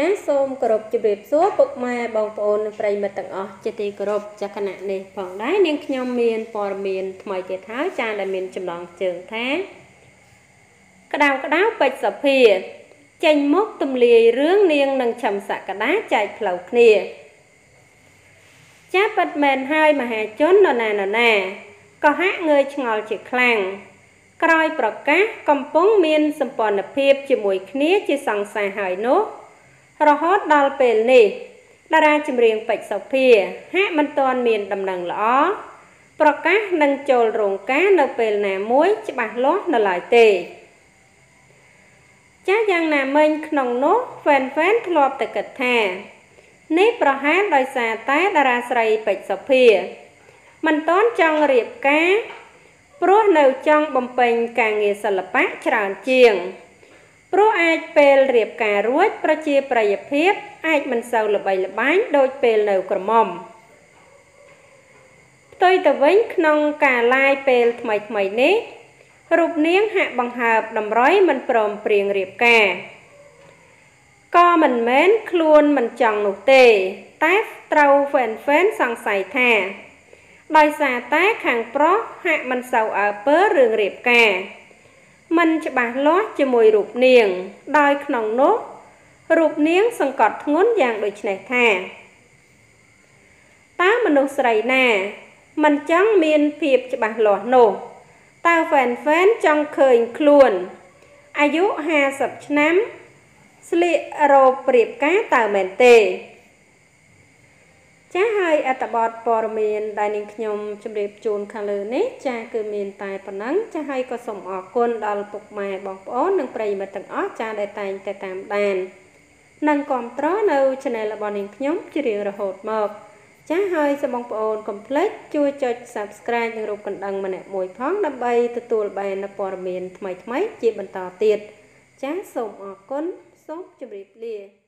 ចាសូមគោរពជម្រាបសួរពុកម៉ែបងប្អូននិងប្រិយមិត្តទាំងអស់ជាទីគោរពចាគណៈនេះផងដែរនាងខ្ញុំមានព័ត៌មានថ្មីទៀតហើយចាដែលមានចំណងជើងថាក្តៅក្តៅពេជ្រសភាចេញមុខទំលាយរឿងនាងនិងឆឹមសក្តាចែកផ្លូវគ្នាចាប៉ិតមែនហើយមហាជននរណានរណាក៏ហាក់ងើយឆ្ងល់ជាខ្លាំងក្រោយប្រកាសកំពុងមានសម្ព័ន្ធភាពជាមួយគ្នាជាសង្សារហើយនោះ រហូតដល់ពេលនេះតារាចម្រៀងពេជ្រសុភាហាក់មិនទាន់មានដំណឹងល្អប្រកាសនឹងចូលរោងការនៅពេលណាមួយច្បាស់លាស់នៅឡើយទេចាស់យ៉ាងណាមិញក្នុងនោះហ្វេនហ្វេនធ្លាប់តែគិតថានេះប្រហែលដោយសារតែតារាស្រីពេជ្រសុភា មិនទាន់ចង់រៀបការព្រោះនៅចង់បំពេញការងារសិល្បៈច្រើនជាង ព្រោះអាចពេលរៀបការរួចប្រជាប្រិយភាពអាចមិនសូវល្បីល្បាញដូចពេលនៅក្រមុំផ្ទុយទៅវិញក្នុងការឡាយពេលថ្មីថ្មីនេះរូបនាងហាក់បង្ហើបតម្រុយមិនព្រមព្រៀងរៀបការក៏មិនមែនខ្លួនមិនចង់នោះទេតែត្រូវហ្វេនហ្វេនសង្ស័យថា ដោយសារតែខាងប្រុសហាក់មិនសូវអើពើរឿងរៀបការ មិនច្បាស់លាស់ជាមួយរូបនាង ដោយក្នុងនោះរូបនាងសង្កត់ធ្ងន់យ៉ាងដូចនេះថាតើមនុស្សស្រីណា មិនចង់មានភាពច្បាស់លាស់នោះតើហ្វេនហ្វេនចង់ឃើញខ្លួនអាយុ50ឆ្នាំស្លៀករ៉ូប្រៀបការតើមែនទេ ចាហើយអត្តបទព័ត៌មានដែលនាងខ្ញុំជម្រាបជូនខាងលើនេះចាគឺមានតែប៉ុណ្ណឹងចាហើយក៏សូមអរគុណដល់ពុកម៉ែបងប្អូននិងប្រិយមិត្តទាំងអស់ចាដែលតែងតែតាមដាននិងគ្រប់គ្រងនៅ Channel របស់នាងខ្ញុំជារៀងរហូតមកចាហើយសូមបងប្អូនកុំភ្លេចជួយចុច Subscribe និងរូបកណ្ដឹងម្នាក់មួយផងដើម្បីទទួលបាននូវព័ត៌មានថ្មីៗជាបន្តទៀតចាសូមអរគុណសូមជម្រាបលា